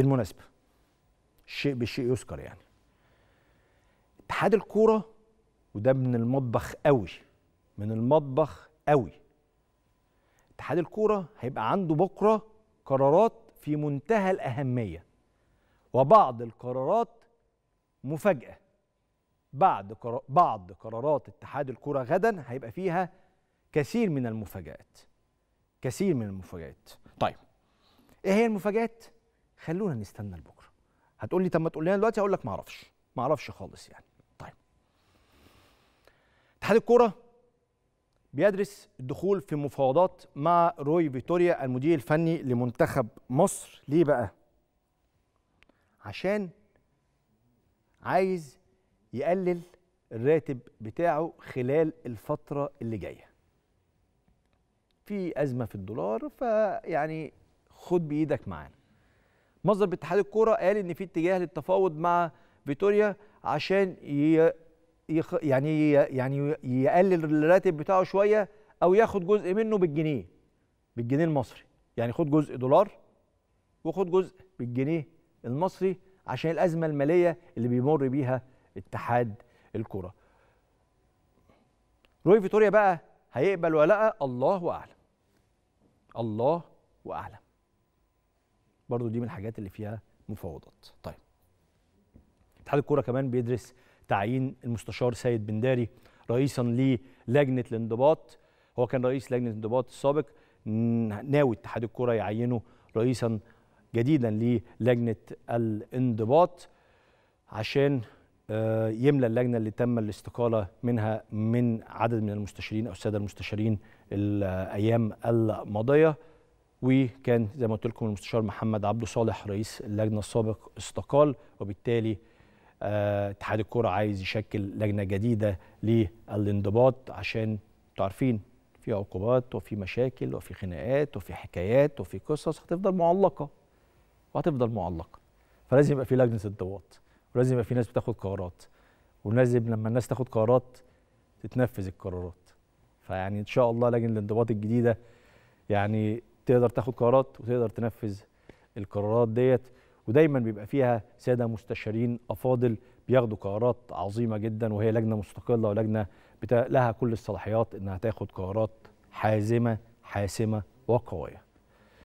بالمناسبة. الشيء بالشيء يذكر يعني. اتحاد الكورة وده من المطبخ قوي من المطبخ قوي. اتحاد الكورة هيبقى عنده بكرة قرارات في منتهى الأهمية وبعض القرارات مفاجأة. بعد قرار بعض قرارات اتحاد الكورة غدا هيبقى فيها كثير من المفاجآت. كثير من المفاجآت. طيب إيه هي المفاجآت؟ خلونا نستنى لبكرة. هتقول لي طب ما تقول لنا دلوقتي أقول لك ما أعرفش. ما أعرفش خالص يعني. طيب. اتحاد الكورة بيدرس الدخول في مفاوضات مع روي فيتوريا المدير الفني لمنتخب مصر. ليه بقى؟ عشان عايز يقلل الراتب بتاعه خلال الفترة اللي جاية. في أزمة في الدولار فيعني خد بإيدك معانا. مصدر باتحاد الكورة قال إن في اتجاه للتفاوض مع فيتوريا عشان. يخ... يعني يعني يقلل الراتب بتاعه شوية أو ياخد جزء منه بالجنيه بالجنيه المصري. يعني خد جزء دولار وخد جزء بالجنيه المصري عشان الأزمة المالية اللي بيمر بيها اتحاد الكرة روي فيتوريا بقى هيقبل ولا لأ؟ الله أعلم. الله واعلم برضو دي من الحاجات اللي فيها مفاوضات. طيب. اتحاد الكورة كمان بيدرس تعيين المستشار سيد بنداري رئيسا للجنة الانضباط. هو كان رئيس لجنة الانضباط السابق. ناوي اتحاد الكورة يعينه رئيسا جديدا للجنة الانضباط عشان يملى اللجنة اللي تم الاستقالة منها من عدد من المستشارين أو السادة المستشارين الأيام الماضية. وكان زي ما قلت لكم المستشار محمد عبده صالح رئيس اللجنة السابق استقال وبالتالي اتحاد الكره عايز يشكل لجنة جديدة للانضباط عشان أنتوا عارفين في عقوبات وفي مشاكل وفي خناقات وفي حكايات وفي قصص هتفضل معلقة وهتفضل معلقة. فلازم يبقى في لجنة انضباط ولازم يبقى في ناس بتاخد قرارات ولازم لما الناس تاخد قرارات تتنفذ القرارات. فيعني إن شاء الله لجنة الانضباط الجديدة يعني تقدر تاخد قرارات وتقدر تنفذ القرارات ديت ودايما بيبقى فيها سادة مستشارين أفاضل بياخدوا قرارات عظيمة جدا وهي لجنة مستقلة ولجنة. لها كل الصلاحيات إنها تاخد قرارات حازمة حاسمة وقوية